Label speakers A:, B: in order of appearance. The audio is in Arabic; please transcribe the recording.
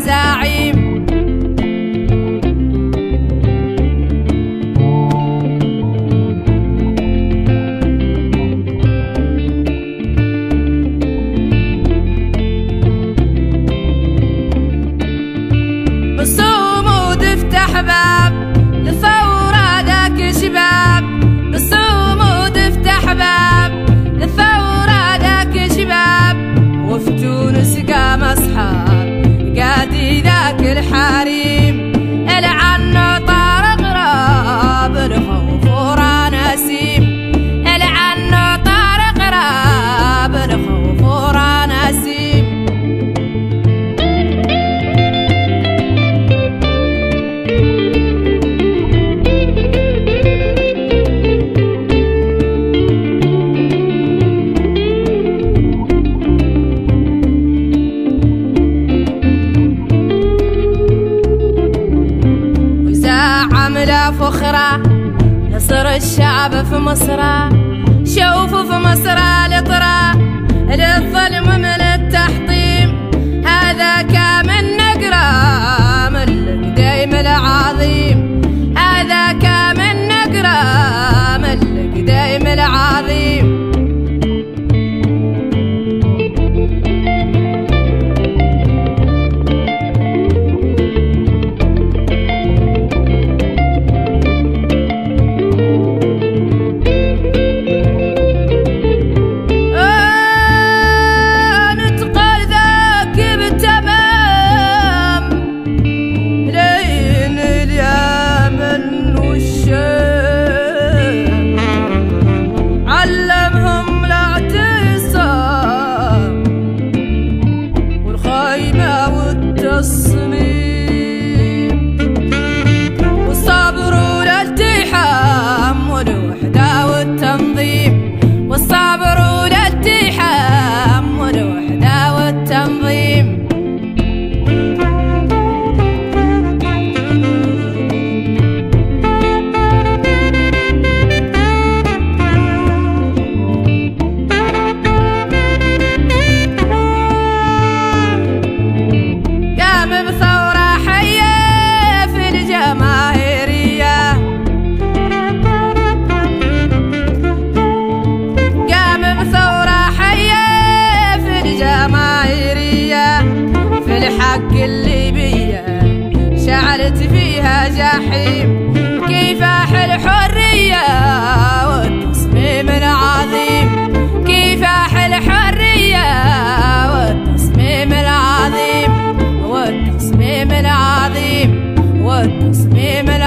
A: زعيم بصوم افتح باب. الحريم فخرة نصر الشعب في مصر. شوفوا في مصر لطرة للظلم من التحطيم. هذا صرت فيها جحيم. كيف أحل حرية والتصميم العظيم كيف أحل حرية والتصميم العظيم والتصميم العظيم والتصميم العظيم